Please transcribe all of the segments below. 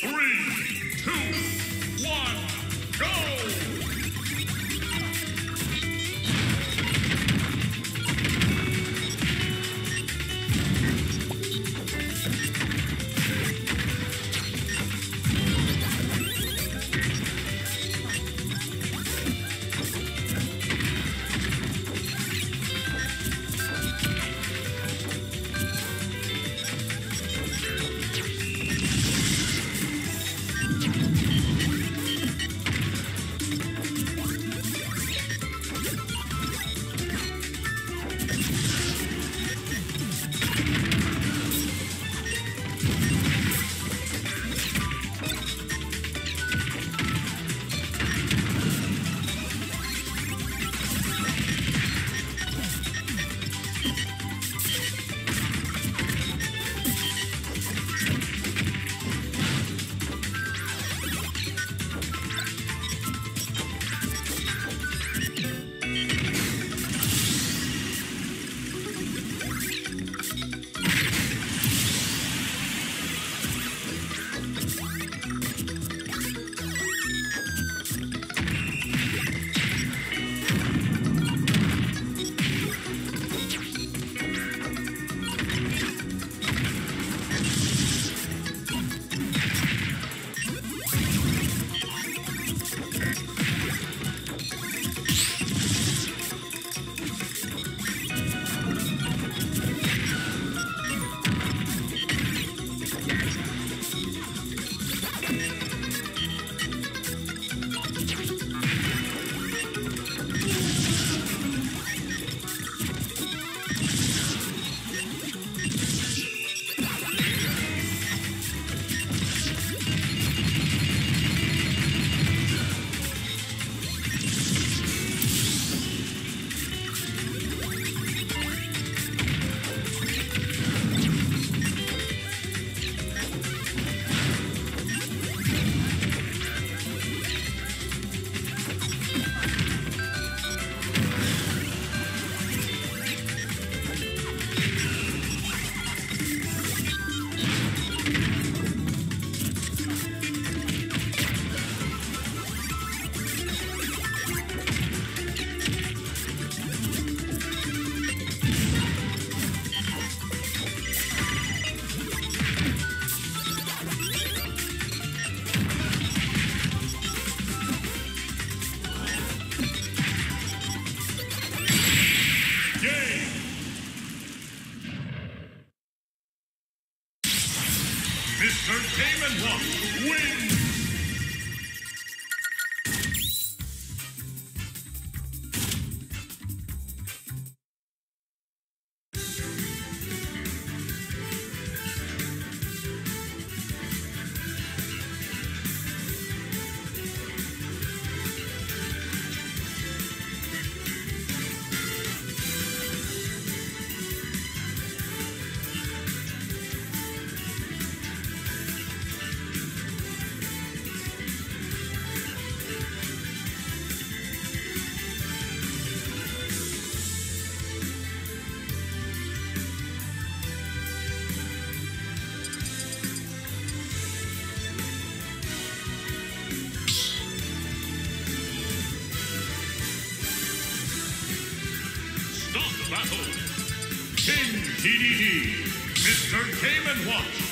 Three, Mr. And Watch wins! Battle! King TDD, Mr. Game Watch.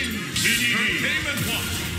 King TDD. Entertainment Watch.